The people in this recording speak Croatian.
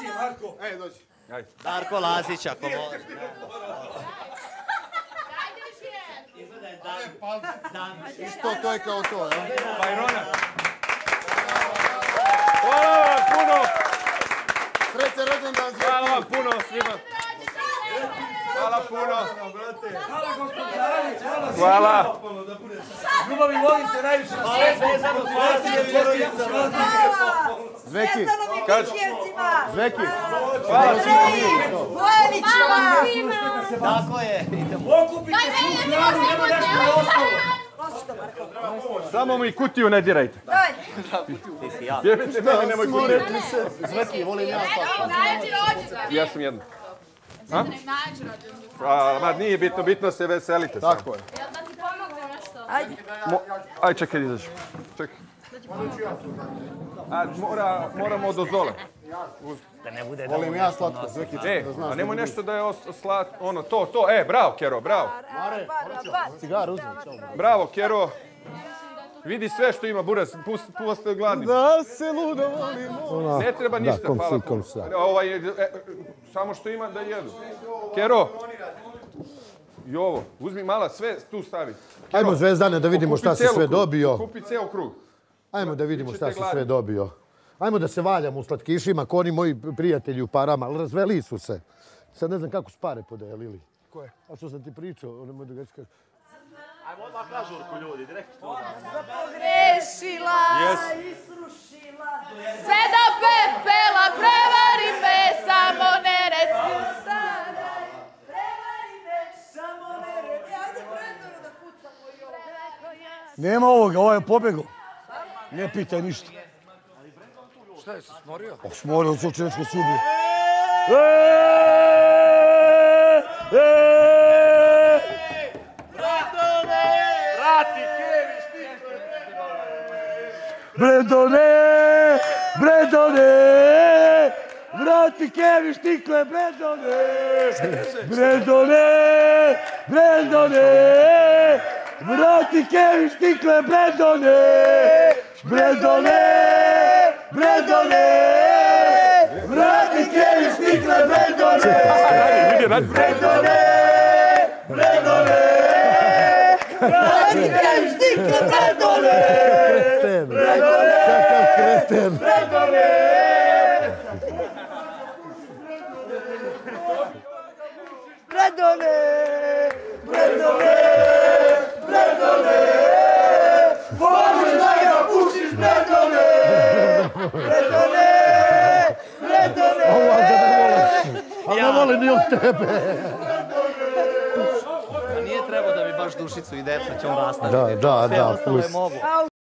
Gratulacije, Marko. Ej, dođi. Darko Lazić, ako može. Isto to je kao to, jel? Bajrona. Hvala vam puno. Sreće rođendan. Hvala vam puno svima. Hvala puno. Hvala gospodine hvala svima. Hvala. Ljubavi volim te najviše na svijetu. Zveki, Kaži. Zveki. Hvala Tako je. Okupite svu hranu, nema nešto na ostalo. Samo mi kutiju ne dirajte. Ti si ja. Jebite mene, nemoj kutiju. rekli se, Zveki, volim ja rođendan. Ja sam jedno. Najveći rođendan. A, ma nije bitno, bitno se veselite samo. Tako je. Jel da ti pomogne nešto? Mo, aj čekaj, izađi. Čekaj. A, mora, moramo do zole. Da ne bude Volim ja slatko, Zveki, E, da znaš. a nemoj nešto da je slat, ono, to, to, e, bravo, Kero, bravo. Cigar uzmi. Bravo, Kero. Vidi sve što ima buras, pust, puste gladni. Da se ludo volimo. Ne treba ništa, kom hvala. Ovaj, e, e, samo što ima da jedu. Kero. I ovo, uzmi mala, sve tu stavi. Kero, Ajmo Zvezdane da vidimo šta si sve krug, dobio. Kupi cijel krug. Ajmo da vidimo šta si sve dobio. Ajmo da se valjamo u slatkišima, ko oni moji prijatelji u parama, ali razveli su se. Sad ne znam kako su pare podelili. Koje? A što sam ti pričao, nemoj da ga kažeš. Ajmo odmah na žurku ljudi, direktno. Pogrešila Yes. i srušila. Sve do pepela, prevari me, samo ne reci sada. Prevari me, samo ne reci. Ajde, Brendoru da pucamo i ovo. Nema ovoga, ovo je pobjegao. Ne pitaj ništa. Šta je se smorio? O, smorio se čovječko subi. Vrati, Keviš, ti! Bredone! Bredone! Vrati Kevi štikle, Bredone! Bredone! Bredone! Vrati Kevi štikle, Bredone! Bredone! Bredone! Vrati Kevi štikle, Bredone! Vidi, radi. Bredone! Bredone! Vrati Kevi štikle, Bredone! Voli ni od tebe. Nije trebao da mi baš dušicu i deca će on rastaviti. Da, da, Sve da, ostalo je pusti. mogu.